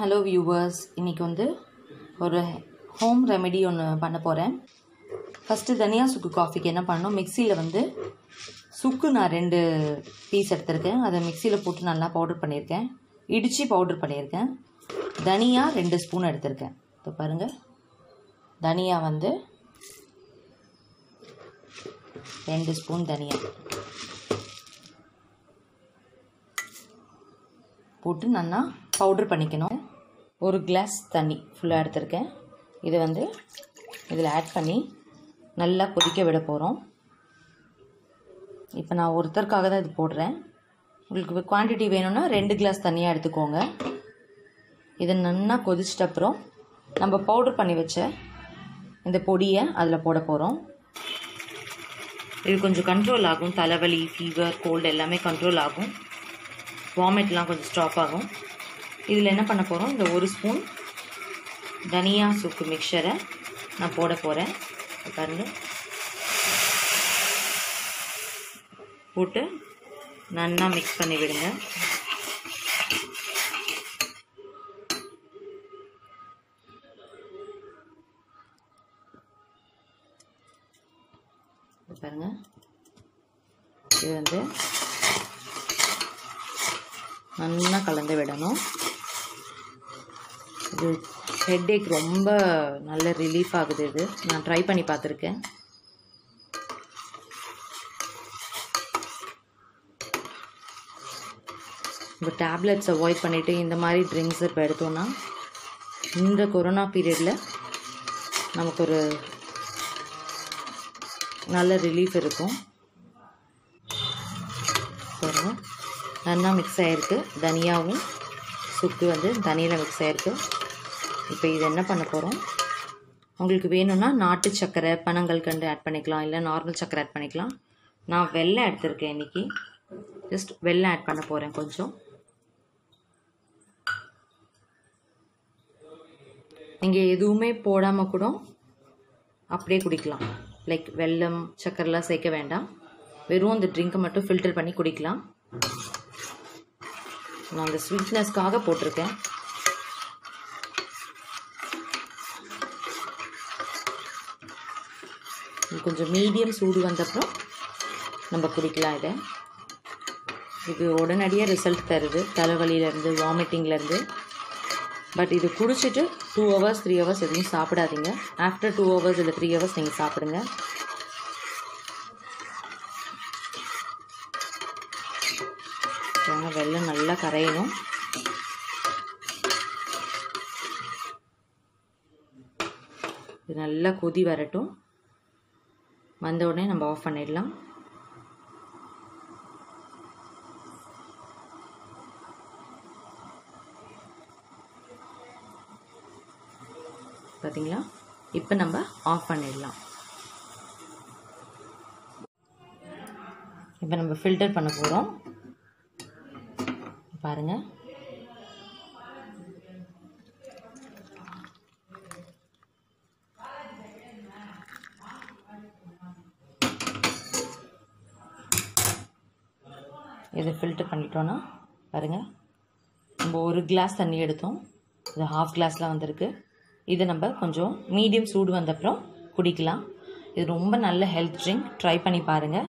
Hello viewers இன்றைக்கி வந்து ஒரு ஹோம் ரெமெடி ஒன்று பண்ண போகிறேன் ஃபஸ்ட்டு தனியா சுக்கு காஃபிக்கு என்ன பண்ணணும்? மிக்சியில் வந்து சுக்கு நான் ரெண்டு பீஸ் எடுத்திருக்கேன். அதை மிக்சியில் போட்டு நல்லா பவுடர் பண்ணியிருக்கேன். இடித்து பவுடர் பண்ணியிருக்கேன். தனியா ரெண்டு ஸ்பூன் எடுத்திருக்கேன். இப்போ பாருங்கள் தனியா வந்து ரெண்டு ஸ்பூன் தனியா போட்டு நல்லா பவுடர் பண்ணிக்கணும். ஒரு கிளாஸ் தண்ணி ஃபுல்லாக எடுத்திருக்கேன். இதை வந்து இதில் ஆட் பண்ணி நல்லா கொதிக்க விட போகிறோம் இப்போ நான் ஒருத்தருக்காக தான் இது போடுறேன். உங்களுக்கு குவான்டிட்டி வேணும்னா ரெண்டு கிளாஸ் தண்ணியாக எடுத்துக்கோங்க. இதை நல்லா கொதிச்சிட்ட அப்புறம் நம்ம பவுடர் பண்ணி வச்ச இந்த பொடியை அதில் போட போகிறோம் இது கொஞ்சம் கண்ட்ரோல் ஆகும். தலைவலி ஃபீவர் கோல்டு எல்லாமே கண்ட்ரோல் ஆகும். வாமிட்லாம் கொஞ்சம் ஸ்டாப் ஆகும். இதில் என்ன பண்ண போகிறோம் இந்த ஒரு ஸ்பூன் தனியா சுக்கு மிக்சரை நான் போட போகிறேன் பாருங்க போட்டு நல்லா மிக்ஸ் பண்ணி விடுங்க. பாருங்க இது வந்து நல்லா கலந்து விடணும். இது ஹெட்டேக் ரொம்ப நல்ல ரிலீஃப் ஆகுது இது. நான் ட்ரை பண்ணி பார்த்துருக்கேன். இப்போ டேப்லெட்ஸ் அவாய்ட் பண்ணிவிட்டு இந்த மாதிரி ட்ரிங்க்ஸ் இப்போ எடுத்தோன்னா இந்த கொரோனா பீரியடில் நமக்கு ஒரு நல்ல ரிலீஃப் இருக்கும். பாருங்கள் நல்லா மிக்ஸ் ஆகிருக்கு தனியாவும் சுக்கு வந்து தனியில் மிக்ஸ் ஆகிருக்கு இப்போ இது என்ன பண்ண போகிறோம் உங்களுக்கு வேணும்னா நாட்டு சக்கரை பனங்கள் கண்டு ஆட் பண்ணிக்கலாம். இல்லை நார்மல் சக்கரை ஆட் பண்ணிக்கலாம். நான் வெள்ளை எடுத்திருக்கேன் இன்றைக்கி ஜஸ்ட் வெள்ளை ஆட் பண்ண போகிறேன் கொஞ்சம். நீங்கள் எதுவுமே போடாமல் கூட அப்படியே குடிக்கலாம். லைக் வெள்ளம் சக்கரெலாம் சேர்க்க வேண்டாம். வெறும் அந்த ட்ரிங்கை மட்டும் ஃபில்டர் பண்ணி குடிக்கலாம். நான் அந்த ஸ்வீட்னஸ்க்காக போட்டிருக்கேன். கொஞ்சம் மீடியம் சூடு வந்தப்புறம் நம்ம குடிக்கலாம் இதை. இது உடனடியாக ரிசல்ட் தருது. தலைவலியிலேருந்து வாமிட்டிங்லேருந்து பட் இது குடிச்சிட்டு டூ ஹவர்ஸ் த்ரீ ஹவர்ஸ் எதுவும் சாப்பிடாதீங்க. ஆஃப்டர் டூ ஹவர்ஸ் இல்லை த்ரீ ஹவர்ஸ் நீங்கள் சாப்பிடுங்க. வெள்ளம் நல்லா கரையணும். இது நல்லா கொதி வரட்டும். வந்த உடனே நம்ம ஆஃப் பண்ணிடலாம். பார்த்தீங்களா இப்போ நம்ம ஆஃப் பண்ணிடலாம். இப்போ நம்ம ஃபில்டர் பண்ண போகிறோம் பாருங்கள் இதை ஃபில்டர் பண்ணிட்டோன்னா பாருங்கள் நம்ம ஒரு கிளாஸ் தண்ணி எடுத்தோம். இது ஹாஃப் கிளாஸில் வந்திருக்கு. இதை நம்ம கொஞ்சம் மீடியம் சூடு வந்தப்புறம் குடிக்கலாம். இது ரொம்ப நல்ல ஹெல்த் ட்ரிங்க் ட்ரை பண்ணி பாருங்கள்